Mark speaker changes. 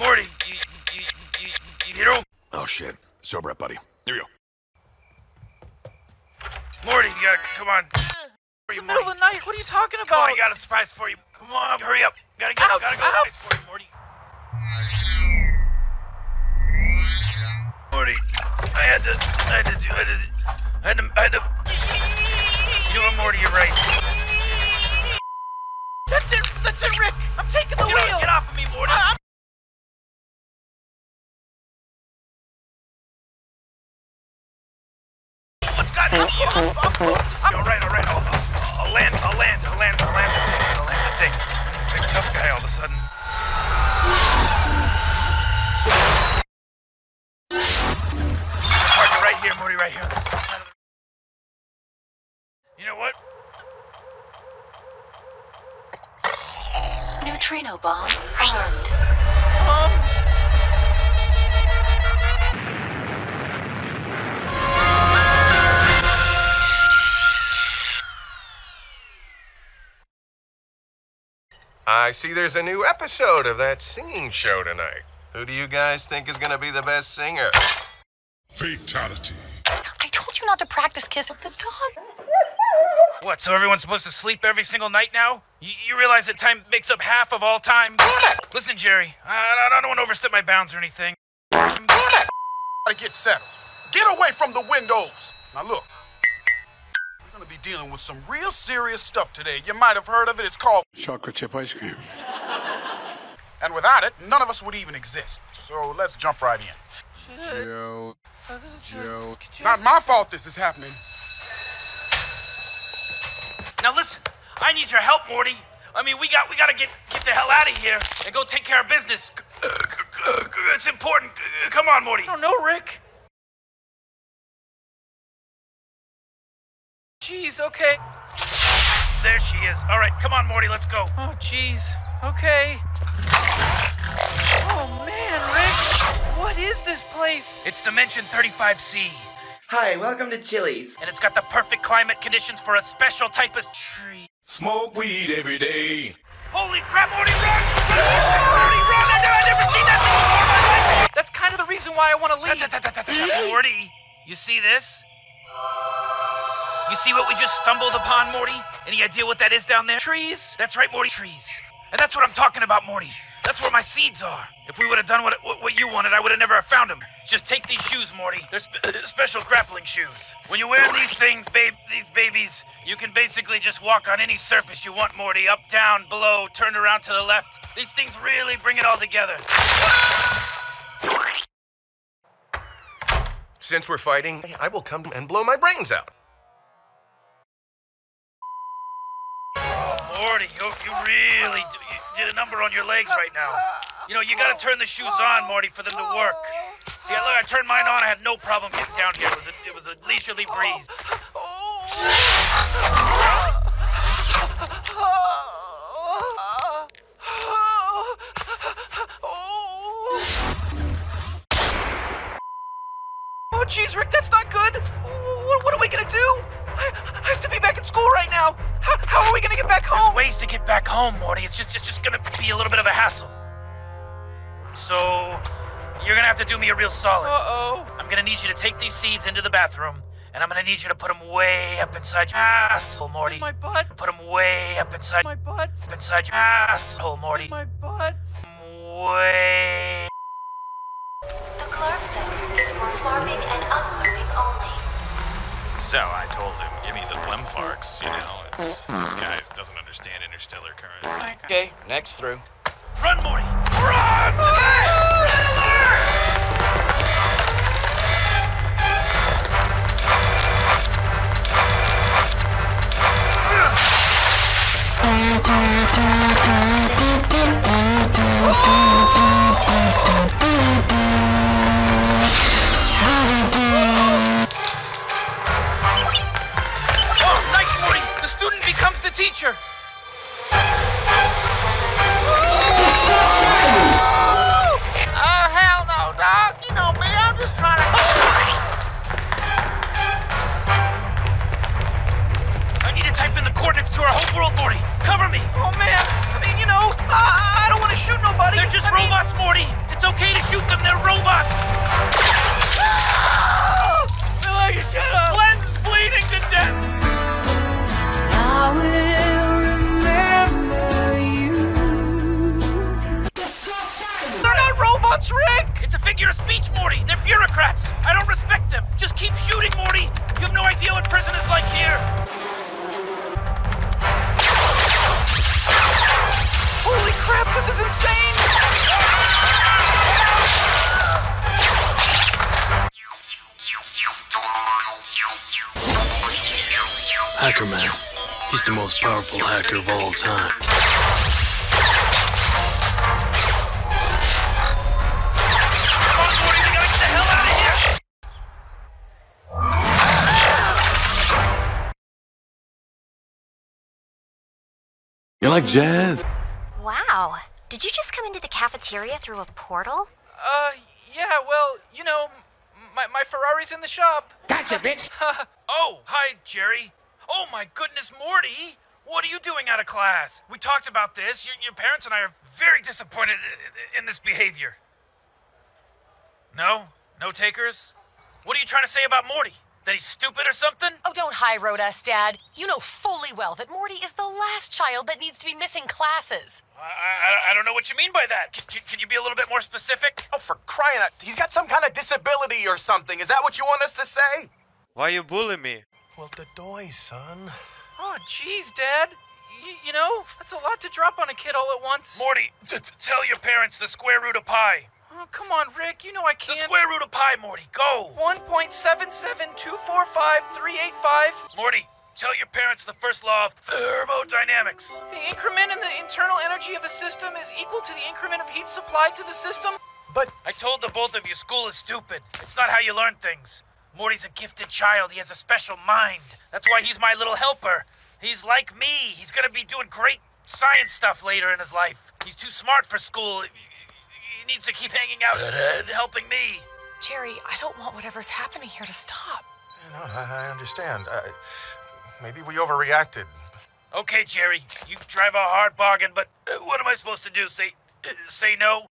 Speaker 1: Morty, you, you, you, you hear him?
Speaker 2: Oh shit. Sober up, buddy. Here you go.
Speaker 1: Morty, you gotta, come on.
Speaker 3: It's the middle of the night. What are you talking about?
Speaker 1: Come on, I got a surprise for you. Come on, hurry up. Gotta go,
Speaker 3: Ow,
Speaker 1: gotta go.
Speaker 3: ow.
Speaker 1: Surprise for you, Morty. Morty, I had to, I had to do, I had to, I had to, I had to. You know what, Morty, you're right. I'll, I'll land, I'll land, I'll land, I'll land the thing, I'll land the thing. Big tough guy all of a sudden. Park it right here, Morty, right here on this side of the... You know what?
Speaker 4: Neutrino bomb armed.
Speaker 3: Um,
Speaker 5: I see there's a new episode of that singing show tonight. Who do you guys think is gonna be the best singer?
Speaker 2: Fatality.
Speaker 4: I told you not to practice kiss with the dog.
Speaker 1: What, so everyone's supposed to sleep every single night now? You, you realize that time makes up half of all time? Listen, Jerry, I, I don't want to overstep my bounds or anything.
Speaker 6: Gotta get settled. Get away from the windows. Now look, we're gonna be dealing with some real serious stuff today. You might have heard of it. It's called,
Speaker 7: Chocolate chip ice cream.
Speaker 6: and without it, none of us would even exist. So let's jump right in.
Speaker 7: Joe. Joe.
Speaker 6: Not my fault this is happening.
Speaker 1: Now listen, I need your help, Morty. I mean, we got we got to get get the hell out of here and go take care of business. It's important. Come on, Morty.
Speaker 3: I don't know, Rick. Jeez. Okay.
Speaker 1: There she is. All right, come on, Morty. Let's go.
Speaker 3: Oh, jeez. Okay. Oh man, Rick. What is this place?
Speaker 1: It's Dimension 35C,
Speaker 8: Hi, welcome to Chili's.
Speaker 1: and it's got the perfect climate conditions for a special type of tree.
Speaker 2: Smoke weed every day.
Speaker 1: Holy crap, Morty, run! Morty, run! I never, I never seen that thing before in my life.
Speaker 3: That's kind of the reason why I want to leave.
Speaker 1: Morty, you see this? You see what we just stumbled upon, Morty? Any idea what that is down there?
Speaker 3: Trees.
Speaker 1: That's right, Morty. Trees. And that's what I'm talking about, Morty. That's where my seeds are. If we would have done what, what, you wanted, I would have never found them. Just take these shoes, Morty. They're spe- special grappling shoes. When you wear these things, babe, these babies, you can basically just walk on any surface you want, Morty. Up, down, below, turn around to the left. These things really bring it all together.
Speaker 5: Since we're fighting, I will come and blow my brains out.
Speaker 1: Morty, you, you really d- you did a number on your legs right now. You know, you gotta turn the shoes on, Morty, for them to work. Yeah, look, I turned mine on. I had no problem getting down here. It was a, it was a leisurely breeze.
Speaker 3: Oh, jeez, Rick, that's not good. What, what are we gonna do? I, I have to be back in school right now. How, how are we gonna get back
Speaker 1: There's
Speaker 3: home?
Speaker 1: ways to get back home, Morty. It's just, it's just gonna be a little bit of a hassle. So, you're gonna have to do me a real solid.
Speaker 3: Uh oh.
Speaker 1: I'm gonna need you to take these seeds into the bathroom, and I'm gonna need you to put them way up inside your asshole, Morty.
Speaker 3: My butt.
Speaker 1: Put them way up inside,
Speaker 3: My butt.
Speaker 1: inside your asshole, Morty.
Speaker 3: My butt.
Speaker 1: Way.
Speaker 4: The Clark zone is for farming and uploading only.
Speaker 9: So I told him, give me the Glemfarks. You know, it's, this guy doesn't understand interstellar currents.
Speaker 8: Okay, next through.
Speaker 1: Run, Morty! Run! Red alert!
Speaker 3: Oh, shoot
Speaker 1: them, they're robots!
Speaker 3: My leg is shut up!
Speaker 1: Glenn's bleeding to death!
Speaker 10: I will remember you.
Speaker 3: They're not robots, Rick!
Speaker 1: It's a figure of speech, Morty. They're bureaucrats. I don't respect them. Just keep shooting, Morty. You have no idea what prison is like here.
Speaker 3: Holy crap, this is insane!
Speaker 11: Hacker Man. He's the most powerful hacker of all time.
Speaker 1: Come on, Morty. We gotta get the hell out of here.
Speaker 7: You like jazz?
Speaker 4: Wow. Did you just come into the cafeteria through a portal?
Speaker 3: Uh, yeah, well, you know, my, my Ferrari's in the shop.
Speaker 1: Gotcha, bitch. oh, hi, Jerry. Oh my goodness, Morty. What are you doing out of class? We talked about this. Your, your parents and I are very disappointed i- in this behavior. No? No takers? What are you trying to say about Morty? That he's stupid or something?
Speaker 12: Oh, don't high road us, Dad. You know fully well that Morty is the last child that needs to be missing classes.
Speaker 1: I, I, I don't know what you mean by that. Can, can, can you be a little bit more specific?
Speaker 13: Oh, for crying out. He's got some kind of disability or something. Is that what you want us to say?
Speaker 14: Why you bully me?
Speaker 5: Well, the doy, son.
Speaker 3: Oh, jeez, Dad. Y- you know, that's a lot to drop on a kid all at once.
Speaker 1: Morty, t- t- tell your parents the square root of pi.
Speaker 3: Oh, come on, Rick. You know I can't.
Speaker 1: The square root of pi, Morty. Go.
Speaker 3: 1.77245
Speaker 1: Morty, tell your parents the first law of thermodynamics.
Speaker 3: The increment in the internal energy of a system is equal to the increment of heat supplied to the system.
Speaker 13: But
Speaker 1: I told the both of you school is stupid. It's not how you learn things. Morty's a gifted child. He has a special mind. That's why he's my little helper. He's like me. He's gonna be doing great science stuff later in his life. He's too smart for school. He needs to keep hanging out and helping me.
Speaker 12: Jerry, I don't want whatever's happening here to stop.
Speaker 5: No, I, I understand. Uh, maybe we overreacted.
Speaker 1: Okay, Jerry, you drive a hard bargain, but what am I supposed to do? Say, uh, say no?